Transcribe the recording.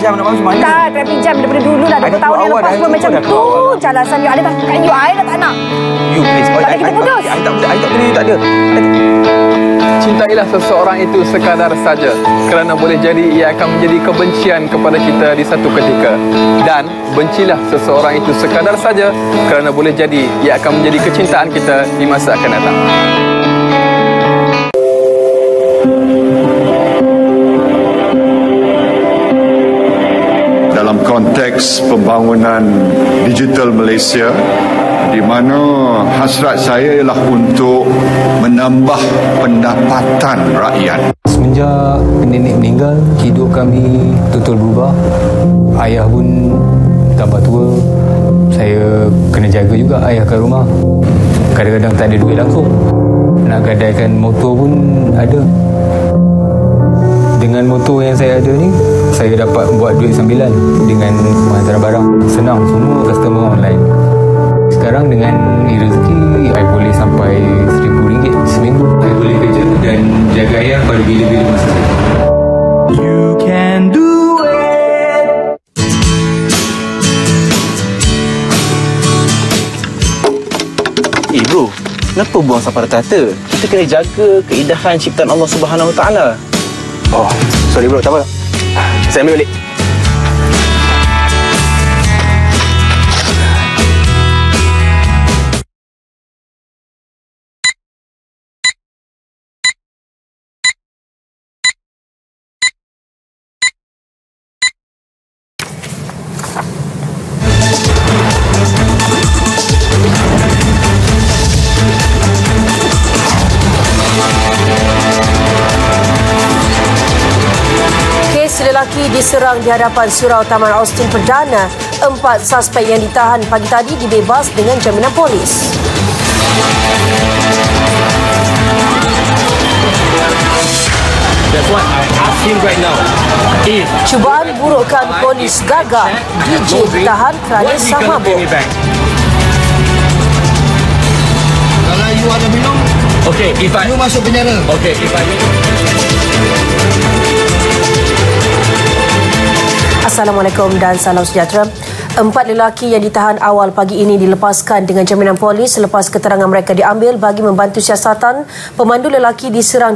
jam nak masuk mana? Tak, traffic jam daripada dulu dah. 20 Hari tu tahun yang lepas pun tu macam tu. Jalasan you. Ada tak kat you? I dah tak nak. You please. Tak ada kita putus. I tak I tak boleh tak ada. Cintailah seseorang itu sekadar saja kerana boleh jadi ia akan menjadi kebencian kepada kita di satu ketika dan bencilah seseorang itu sekadar saja kerana boleh jadi ia akan menjadi kecintaan kita di masa akan datang. Konteks pembangunan digital Malaysia di mana hasrat saya ialah untuk menambah pendapatan rakyat. Semenjak nenek meninggal, hidup kami total berubah. Ayah pun tambah tua. Saya kena jaga juga ayah kat rumah. Kadang-kadang tak ada duit langsung. Nak gadaikan motor pun ada. Dengan motor yang saya ada ni, saya dapat buat duit sambilan dengan menghantar barang. Senang, semua customer online. Sekarang dengan rezeki, saya boleh sampai RM1,000 seminggu. Saya boleh kerja dan jaga ayah pada bila-bila masa saya. You can do it. Eh bro, kenapa buang sampah rata-rata? Kita kena jaga keindahan ciptaan Allah Subhanahu Wa Taala. Oh, sorry bro, tak apa. Saya lelaki diserang di hadapan Surau Taman Austin Perdana. Empat suspek yang ditahan pagi tadi dibebas dengan jaminan polis. That's what I ask him right now. If Cubaan burukkan polis gagah. DJ ditahan kerana mabuk. me back? Kalau you ada minum, Okay, if I you masuk penjara. okay, if I Assalamualaikum dan salam sejahtera. Empat lelaki yang ditahan awal pagi ini dilepaskan dengan jaminan polis selepas keterangan mereka diambil bagi membantu siasatan pemandu lelaki diserang